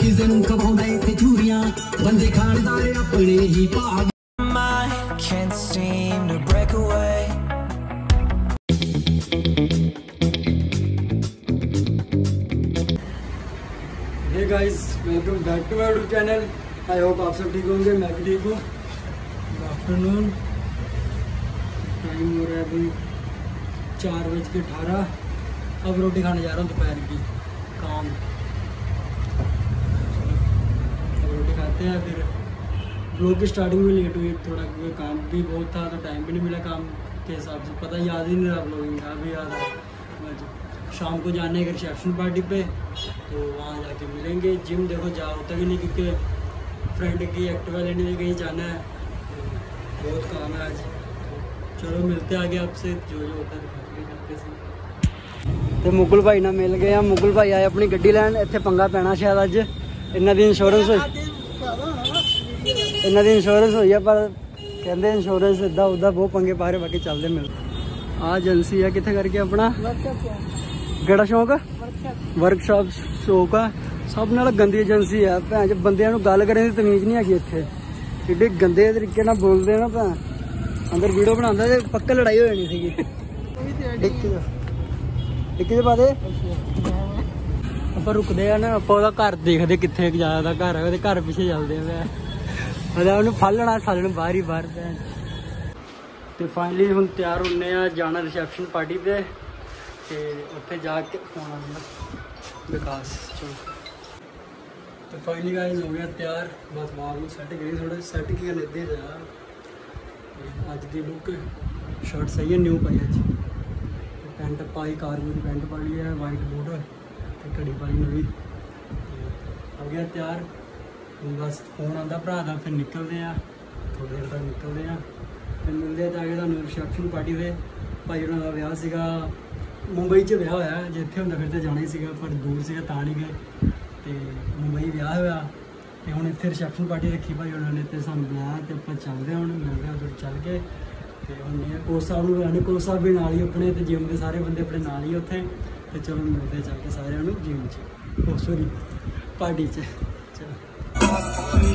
ਕਿਸੇ ਨੂੰ ਖਵਾਉਂਦਾ ਇੱਥੇ ਚੂਰੀਆਂ ਬੰਦੇ ਖਾਣਦਾਰ ਆਪਣੇ ਹੀ ਭਾਗ mind can't seem to break away. Hey guys welcome back to my YouTube channel I hope आप सब ठीक होंगे मैं भी ठीक हूँ गुड आफ्टरनून टाइम हो रहा है अभी चार बज के अठारह अब रोटी खाने जा रहा हूँ दोपहर की काम अब रोटी खाते हैं फिर ब्लॉग की स्टार्टिंग में लेट हुई थोड़ा क्योंकि काम भी बहुत था तो टाइम भी नहीं मिला काम के हिसाब से पता याद ही नहीं रहा ब्लॉगिंग का अभी याद आया आज शाम को जाने हैं रिसेप्शन पार्टी पे तो वहाँ जाके मिलेंगे जिम देखो जा होता ही नहीं क्योंकि फ्रेंड की एक्टिवा लेने में कहीं जाना है तो बहुत काम है आज चलो मिलते हैं आगे आपसे जो जो होता है दिखाते हैं जाके से ਤੇ ਮੁਗਲ ਭਾਈ ਨਾਲ ਮਿਲ ਗਏ ਆ ਮੁਗਲ ਭਾਈ ਆਏ ਆਪਣੀ ਗੱਡੀ ਲੈਣ ਇੱਥੇ ਪੰਗਾ ਪੈਣਾ ਸ਼ਾਇਦ ਅੱਜ ਇਹਨਾਂ ਦੀ ਇੰਸ਼ੋਰੈਂਸ ਹੋਈ ਇਹਨਾਂ ਦੀ ਇੰਸ਼ੋਰੈਂਸ ਹੋਈ ਆ ਪਰ ਕਹਿੰਦੇ ਇੰਸ਼ੋਰੈਂਸ ਇਦਾਂ ਉਦਾਂ ਬਹੁਤ ਪੰਗੇ ਪਾ ਰਹੇ ਬਾਕੀ ਚੱਲਦੇ ਮਿਲ ਆ ਏਜੰਸੀ ਆ ਕਿੱਥੇ ਕਰਕੇ ਆਪਣਾ? ਕਿਹੜਾ ਸ਼ੌਕ ਵਰਕਸ਼ਾਪ ਸ਼ੌਕ ਆ। ਸਭ ਨਾਲ ਗੰਦੀ ਏਜੰਸੀ ਆ ਭੈਣ ਚ ਬੰਦਿਆਂ ਨੂੰ ਗੱਲ ਕਰਨ ਦੀ ਤਮੀਜ਼ ਨਹੀਂ ਹੈਗੀ ਇੱਥੇ। ਕਿੱਡੇ ਗੰਦੇ ਤਰੀਕੇ ਨਾਲ ਬੋਲਦੇ ਨਾ ਭੈਣ। ਅੰਦਰ ਵੀਡੀਓ ਬਣਾਉਂਦਾ ਤੇ ਪੱਕਾ ਲੜਾਈ ਹੋ ਜਾਣੀ ਸੀਗੀ। ਦਾ ਡਿੱਕੀ ਦੇ। ਬਾਦੇ ਆਪਾਂ ਰੁਕਦੇ ਆ ਨਾ ਆਪਾਂ ਉਹਦਾ ਘਰ ਦੇਖਦੇ ਕਿੱਥੇ ਜ਼ਿਆਦਾ ਦਾ ਘਰ ਹੈ ਉਹਦੇ ਘਰ ਪਿੱਛੇ ਚੱਲਦੇ ਆ ਮੈਂ ਉਹਦਾ ਉਹਨੂੰ ਫਾਲਣਾ ਸਾਲਣ ਬਾਹਰ ਹੀ ਬਾਹਰ ਭੈਣ ਤੇ ਫਾਈਨਲੀ ਹੁਣ ਤਿਆਰ ਹੁੰਨੇ ਆ ਜਾਣਾ ਰਿਸੈਪਸ਼ਨ ਪਾਰਟੀ ਤੇ। ਤੇ ਉੱਥੇ ਜਾ ਕੇ ਫੋਨ ਆਉਂਦਾ ਵਿਕਾਸ, ਚਲੋ। ਤੇ ਫਾਈਨਲੀ ਗਾਇਸ ਹੋ ਗਿਆ ਤਿਆਰ। ਬਸ ਬਾਹਰ ਨੂੰ ਸੈੱਟ ਕਰੀ ਥੋੜਾ ਸੈੱਟ ਕੀ ਕਰਨੇ ਦੇ ਰਿਹਾ ਤੇ ਅੱਜ ਦੀ ਲੁੱਕ ਸ਼ਰਟ ਸਹੀ ਹੈ ਨਿਊ ਪਾਈ ਅੱਜ। ਤੇ ਪੈਂਟ ਪਾਈ ਕਾਰਗੋ ਦੀ ਪੈਂਟ ਪਾ ਲਈ ਹੈ ਵਾਈਟ ਬੂਟ ਤੇ ਘੜੀ ਪਾਈ ਨਵੀਂ। ਬਸ ਫੋਨ ਆਂਦਾ ਭਰਾ ਦਾ, ਫਿਰ ਨਿਕਲਦੇ ਆ। ਥੋੜੀ ਦੇਰ ਤੱਕ ਨਿਕਲਦੇ ਆ। ਫਿਰ ਮਿਲਦੇ ਆ ਜਾ ਕੇ ਤੁਹਾਨੂੰ ਰਿਸੈਪਸ਼ਨ ਪਾਰਟੀ ਦੇ ਭਾਈ ਉਹਨਾਂ ਦਾ ਵਿਆਹ ਸੀਗਾ, ਮੁੰਬਈ 'ਚ ਵਿਆਹ ਹੋਇਆ ਜੇ ਇੱਥੇ ਹੁੰਦਾ ਫਿਰ ਤਾਂ ਜਾਣਾ ਹੀ ਸੀਗਾ, ਪਰ ਦੂਰ ਸੀਗਾ ਤਾਂ ਨਹੀਂ ਗਏ। ਤੇ ਮੁੰਬਈ ਵਿਆਹ ਹੋਇਆ, ਤੇ ਹੁਣ ਇੱਥੇ ਰਿਸੈਪਸ਼ਨ ਪਾਰਟੀ ਰੱਖੀ ਭਾਈ ਉਹਨਾਂ ਨੇ ਤੇ ਸਾਨੂੰ ਬੁਲਾਇਆ ਤੇ ਆਪਾਂ ਚੱਲਦੇ ਹਾਂ ਹੁਣ, ਮਿਲਦੇ ਹਾਂ ਉਧਰ ਚੱਲ ਕੇ। ਤੇ ਹੁਣ ਇਹ ਕੋਚ ਸਾਹਿਬ ਨੂੰ ਬੁਲਾਣੇ ਕੋਚ ਸਾਹਿਬ ਵੀ ਨਾਲ ਹੀ ਆਪਣੇ ਤੇ ਜਿਮ ਦੇ ਸਾਰੇ ਬੰਦੇ ਆਪਣੇ ਨਾਲ ਹੀ ਉੱਥੇ। ਤੇ ਚਲੋ ਮਿਲਦੇ ਚੱਲ ਕੇ ਸਾਰਿਆਂ ਨੂੰ ਜਿਮ 'ਚ। ਉਹ ਸੋਰੀ ਪਾਰਟੀ 'ਚ।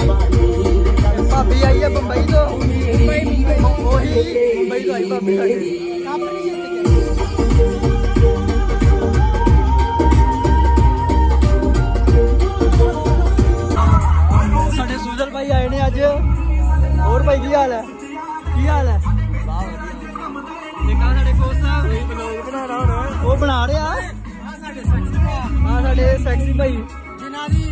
ਭਾਬੀ ਭਾਬੀ ਆਈ ਹੈ ਬੰਬਈ ਤੋਂ। ਉਹੀ ਬੰਬਈ ਤੋਂ ਆਈ ਭਾਬੀ ਸਾਡੇ। ਸਾਡੇ ਸੂਜਲ ਭਾਈ ਆਏ ਨੇ ਅੱਜ। ਹੋਰ ਭਾਈ ਕੀ ਹਾਲ ਹੈ? ਕੀ ਹਾਲ ਹੈ? ਵਾਹ ਵਧੀਆ ਦੇਖਾ ਸਾਡੇ ਕੋਚ ਸਾਹਿਬ ਇਹ ਬਲੌਗ ਬਣਾ ਰਹਾ ਹੁਣ ਉਹ ਬਣਾ ਰਿਹਾ। ਆ ਸਾਡੇ ਸੈਕਸੀ ਭਾਈ ਆ ਸਾਡੇ ਸੈਕਸੀ ਭਾਈ। ਜਿਨ੍ਹਾਂ ਦੀ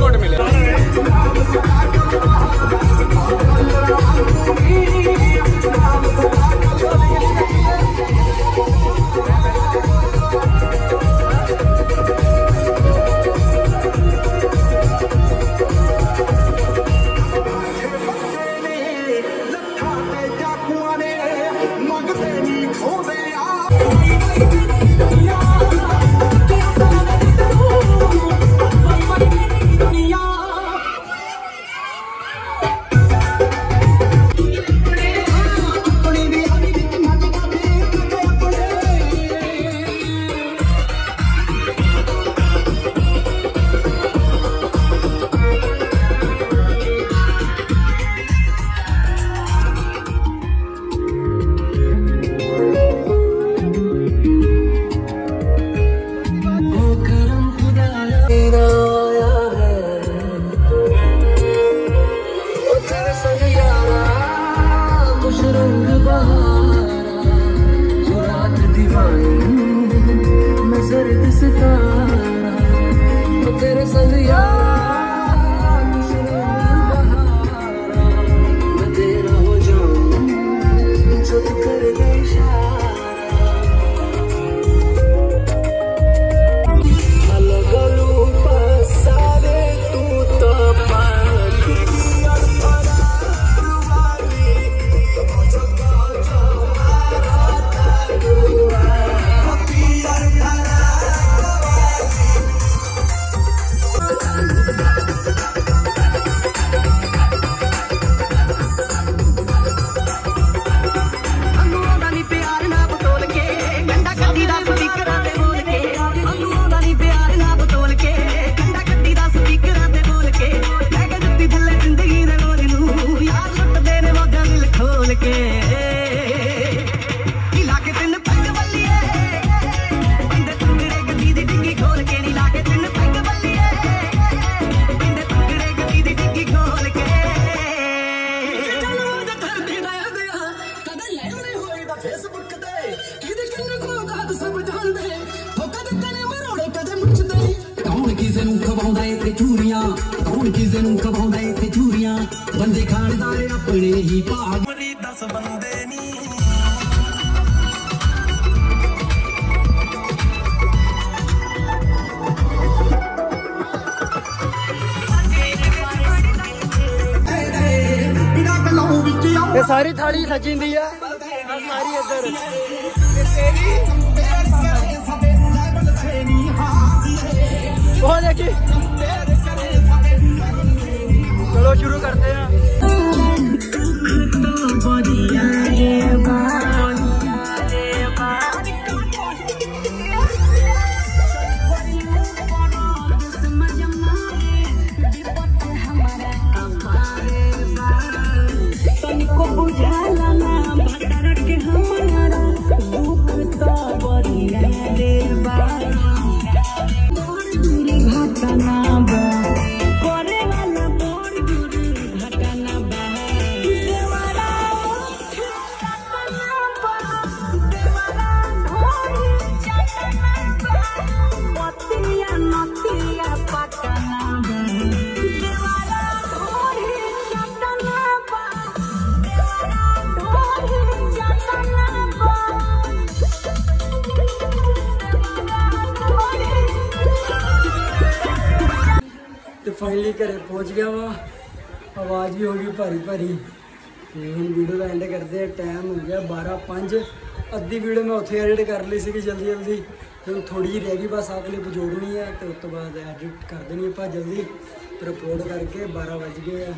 कोड मिले। ਕੌਣ ਕਿਸੇ ਨੂੰ ਖਵਾਉਂਦਾ ਇੱਥੇ ਚੂਰੀਆਂ ਬੰਦੇ ਖਾਣਦਾਰ ਆਪਣੇ ਹੀ ਭਾਗ ਇਹ ਸਾਰੀ ਥਾਲੀ ਸਜਿੰਦੀ ਆ ਆਹ ਸਾਰੀ ਇੱਧਰ ਉਹ Kalau juru kartu. ਫਾਈਨਲੀ ਘਰੇ ਪਹੁੰਚ ਗਿਆ ਵਾ। ਆਵਾਜ਼ ਵੀ ਹੋ ਗਈ ਭਾਰੀ ਭਾਰੀ। ਤੇ ਹੁਣ ਵੀਡੀਓ ਦਾ ਐਂਡ ਕਰਦੇ ਆ ਟਾਈਮ ਹੋ ਗਿਆ 12:05 ਅੱਧੀ ਵੀਡੀਓ ਮੈਂ ਉੱਥੇ ਐਡਿਟ ਕਰ ਲਈ ਸੀਗੀ ਜਲਦੀ ਜਲਦੀ। ਤੇ ਹੁਣ ਥੋੜੀ ਜਿਹੀ ਰਹਿ ਗਈ, ਬਸ ਆ ਕਲਿੱਪ ਜੋੜਨੀ ਹੈ ਤੇ ਉਸ ਤੋਂ ਬਾਅਦ ਐਡਿਟ ਕਰ ਦੇਣੀ ਆਪਾਂ ਜਲਦੀ। ਫਿਰ ਅਪਲੋਡ ਕਰਕੇ 12 ਵਜ ਗਏ ਆ।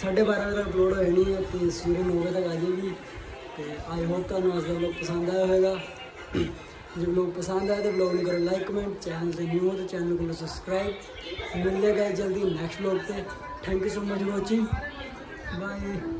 12:30 ਵਜੇ ਤੱਕ ਅਪਲੋਡ ਹੋ ਜਾਣੀ ਹੈ ਤੇ ਸਵੇਰੇ 9 ਵਜੇ ਤੱਕ ਆ ਜਾਏਗੀ। ਤੇ ਆਈ ਹੋਪ ਤੁਹਾਨੂੰ ਅੱਜ ਦਾ ਵਲੌਗ ਪਸੰਦ ਆਇਆ ਹੋਵੇਗਾ। मुझे ब्लॉग पसंद आए तो ब्लॉग ने करो लाइक कमेंट चैनल से न्यू हो तो चैनल को सब्सक्राइब मिल जाएगा जल्दी नेक्स्ट ब्लॉग पे। Thank you so much watching bye